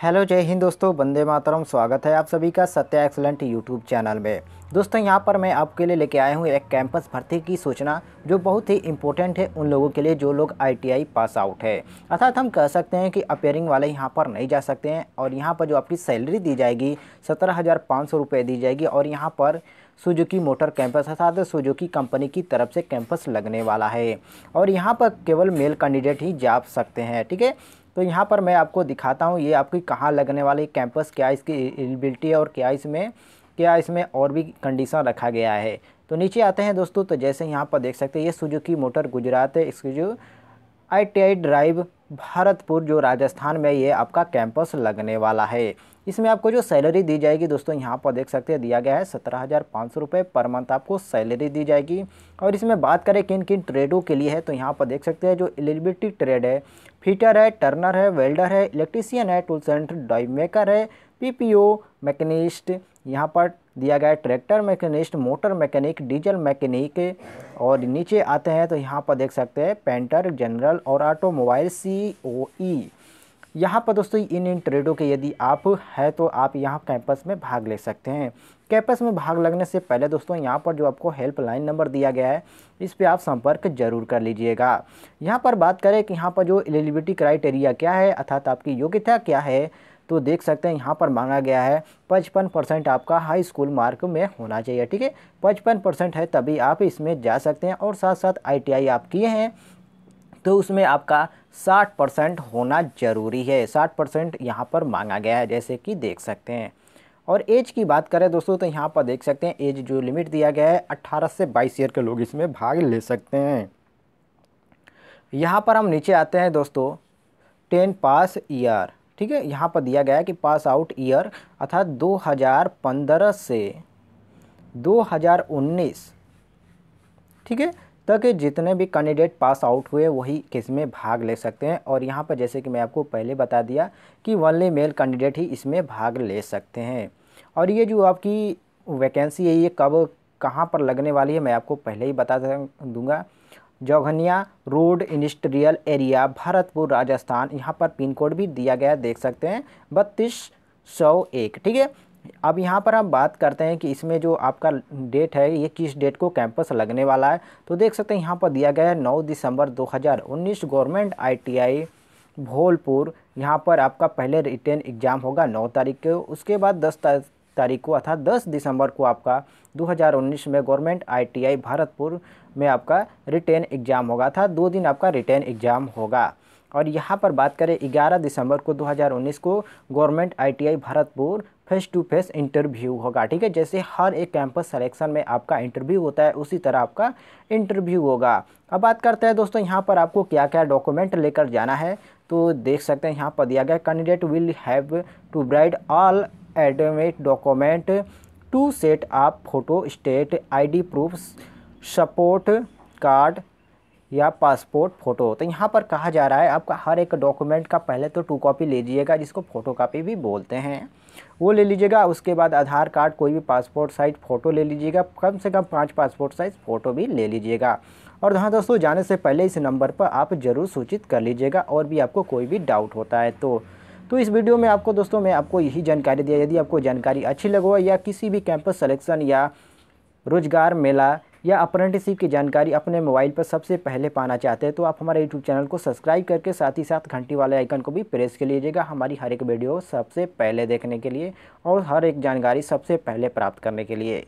Hello जय हिंद दोस्तों, वंदे मातरम, स्वागत है आप सभी का सत्या एक्सलेंट यूट्यूब चैनल में। दोस्तों, यहाँ पर मैं आपके लिए लेके आया हूँ एक कैंपस भर्ती की सूचना, जो बहुत ही इंपॉर्टेंट है उन लोगों के लिए जो लोग आईटीआई पास आउट है। अर्थात हम कह सकते हैं कि अपेयरिंग वाले यहाँ पर नहीं जा सकते हैं, और यहाँ पर जो आपकी सैलरी दी जाएगी, सत्रह हज़ार दी जाएगी, और यहाँ पर सुजुकी मोटर कैंपस अर्थात सुजुकी कंपनी की तरफ़ से कैंपस लगने वाला है। और यहाँ पर केवल मेल कैंडिडेट ही जा सकते हैं, ठीक है? तो यहाँ पर मैं आपको दिखाता हूँ ये आपकी कहाँ लगने वाली कैंपस क्या इसकी एलिबिलिटी है और क्या इसमें क्या इसमें और भी कंडीशन रखा गया है। तो नीचे आते हैं दोस्तों तो जैसे यहाँ पर देख सकते हैं, ये सुजुकी मोटर गुजरात है इसकी जो आईटीआई ड्राइव भारतपुर, जो राजस्थान में ये आपका कैंपस लगने वाला है। इसमें आपको जो सैलरी दी जाएगी दोस्तों, यहाँ पर देख सकते हैं, दिया गया है सत्रह हज़ार पाँच सौ रुपये पर मंथ आपको सैलरी दी जाएगी। और इसमें बात करें किन किन ट्रेडों के लिए है तो यहाँ पर देख सकते हैं, जो एलिजिबिलिटी ट्रेड है फीटर है टर्नर है वेल्डर है इलेक्ट्रीसियन है टूल्स एंड ड्राइव मेकर है पीपीओ मैकेनिस्ट, यहाँ पर दिया गया tractor machinist, motor mechanic, diesel mechanic और नीचे आते हैं तो यहाँ पर देख सकते हैं पेंटर, जनरल और ऑटोमोबाइल सी ओ ई यहाँ पर दोस्तों इन इन ट्रेडों के यदि आप है तो आप यहाँ कैंपस में भाग ले सकते हैं। कैंपस में भाग लगने से पहले दोस्तों यहाँ पर जो आपको हेल्पलाइन नंबर दिया गया है, इस पर आप संपर्क ज़रूर कर लीजिएगा। यहाँ पर बात करें कि यहाँ पर जो एलिजिबिलिटी क्राइटेरिया क्या है, अर्थात आपकी योग्यता क्या है तो देख सकते हैं, यहाँ पर मांगा गया है, पचपन परसेंट आपका हाई स्कूल मार्क में होना चाहिए, ठीक है? पचपन परसेंट है तभी आप इसमें जा सकते हैं और साथ साथ आईटीआई आप किए हैं तो उसमें आपका 60 परसेंट होना ज़रूरी है। 60 परसेंट यहाँ पर मांगा गया है, जैसे कि देख सकते हैं। और एज की बात करें दोस्तों तो यहाँ पर देख सकते हैं एज जो लिमिट दिया गया है 18 से 22 ईयर के लोग इसमें भाग ले सकते हैं। यहाँ पर हम नीचे आते हैं दोस्तों, टेन पास ईयर ठीक है? यहाँ पर दिया गया है कि पास आउट ईयर अर्थात 2015 से 2019 ठीक है? तक जितने भी कैंडिडेट पास आउट हुए, वही किसमें भाग ले सकते हैं। और यहाँ पर जैसे कि मैं आपको पहले बता दिया कि वनली मेल कैंडिडेट ही इसमें भाग ले सकते हैं। और ये जो आपकी वैकेंसी है, ये कब, कहाँ पर लगने वाली है, मैं आपको पहले ही बता दूँगा। Jaughaniya road industrial area, Bharatpur, Rajasthan. यहाँ पर पिन कोड भी दिया गया देख सकते हैं। बत्तीस सौ एक, ठीक है? अब यहाँ पर हम बात करते हैं कि इसमें जो आपका डेट है, ये किस डेट को कैंपस लगने वाला है? तो देख सकते हैं, यहाँ पर दिया गया है, नौ दिसंबर 2019 गवर्नमेंट आईटीआई भोलपुर। यहाँ पर आपका पहले रिटर्न एग्ज़ाम होगा नौ तारीख को, उसके बाद दस तारीख को, अर्थात 10 दिसंबर को आपका 2019 में गवर्नमेंट आईटीआई भारतपुर में आपका रिटेन एग्ज़ाम होगा था दो दिन आपका रिटेन एग्ज़ाम होगा। और यहाँ पर बात करें 11 दिसंबर को 2019 को government ITI Bharatpur face to face interview होगा, ठीक है? जैसे हर एक कैंपस सिलेक्शन में आपका इंटरव्यू होता है, उसी तरह आपका इंटरव्यू होगा। अब बात करते हैं दोस्तों, यहाँ पर आपको क्या क्या डॉक्यूमेंट लेकर जाना है तो देख सकते हैं, यहाँ पर दिया गया candidate will have to bride all admit document to set आप photo state ID proof support card या पासपोर्ट फ़ोटो तो यहाँ पर कहा जा रहा है आपका हर एक डॉक्यूमेंट का पहले तो टू कॉपी ले लीजिएगा, जिसको फ़ोटो कापी भी बोलते हैं। वो ले लीजिएगा, उसके बाद आधार कार्ड, कोई भी पासपोर्ट साइज़ फ़ोटो ले लीजिएगा, कम से कम पाँच पासपोर्ट साइज़ फ़ोटो भी ले लीजिएगा। और हाँ दोस्तों, जाने से पहले इस नंबर पर आप ज़रूर सूचित कर लीजिएगा, और भी आपको कोई भी डाउट होता है तो। तो इस वीडियो में आपको दोस्तों, मैं आपको यही जानकारी दिया। यदि आपको जानकारी अच्छी लगो या किसी भी कैंपस सिलेक्शन या रोज़गार मेला या अप्रेंटिसशिप की जानकारी अपने मोबाइल पर सबसे पहले पाना चाहते हैं तो आप हमारे यूट्यूब चैनल को सब्सक्राइब करके साथ ही साथ घंटी वाले आइकन को भी प्रेस कर लीजिएगा हमारी हर एक वीडियो सबसे पहले देखने के लिए और हर एक जानकारी सबसे पहले प्राप्त करने के लिए।